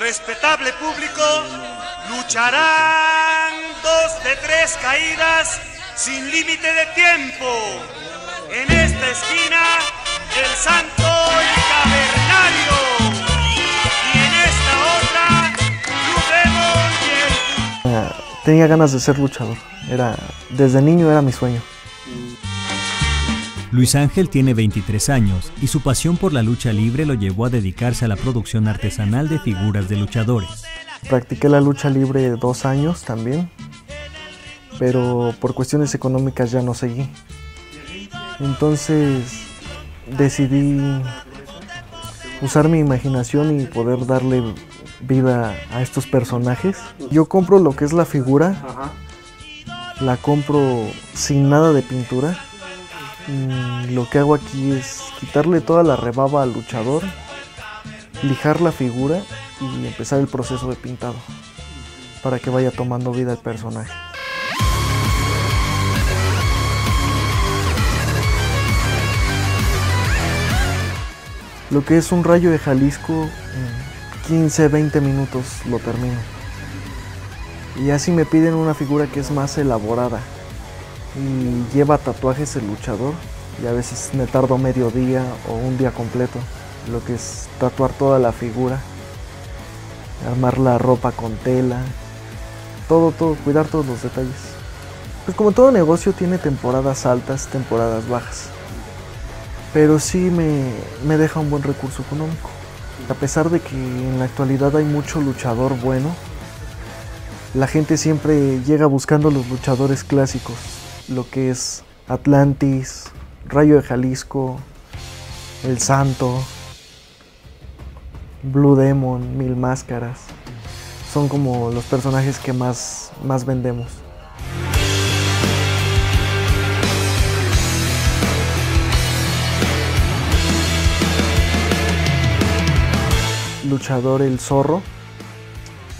respetable público, lucharán dos de tres caídas sin límite de tiempo. En esta esquina, el santo y cavernario. Y en esta otra, Blue Demon y el... Tenía ganas de ser luchador. Era, desde niño era mi sueño. Luis Ángel tiene 23 años y su pasión por la lucha libre lo llevó a dedicarse a la producción artesanal de figuras de luchadores. Practiqué la lucha libre dos años también, pero por cuestiones económicas ya no seguí. Entonces decidí usar mi imaginación y poder darle vida a estos personajes. Yo compro lo que es la figura, la compro sin nada de pintura. Mm, Lo que hago aquí es quitarle toda la rebaba al luchador, lijar la figura y empezar el proceso de pintado para que vaya tomando vida el personaje. Lo que es un rayo de Jalisco, en 15, 20 minutos lo termino. Y así me piden una figura que es más elaborada y lleva tatuajes el luchador y a veces me tardo medio día o un día completo. Lo que es tatuar toda la figura, armar la ropa con tela, todo, todo, cuidar todos los detalles. Pues como todo negocio tiene temporadas altas, temporadas bajas. Pero sí me, me deja un buen recurso económico. A pesar de que en la actualidad hay mucho luchador bueno, la gente siempre llega buscando los luchadores clásicos, lo que es Atlantis, Rayo de Jalisco, El Santo, Blue Demon, Mil Máscaras. Son como los personajes que más, más vendemos. Luchador El Zorro,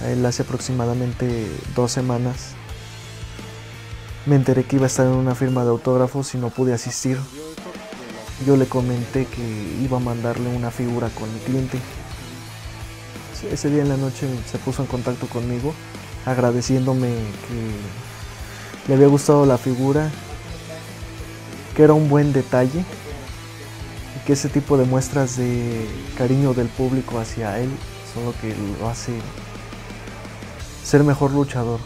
él hace aproximadamente dos semanas me enteré que iba a estar en una firma de autógrafos y no pude asistir. Yo le comenté que iba a mandarle una figura con mi cliente. Ese día en la noche se puso en contacto conmigo agradeciéndome que le había gustado la figura, que era un buen detalle y que ese tipo de muestras de cariño del público hacia él son lo que lo hace ser mejor luchador.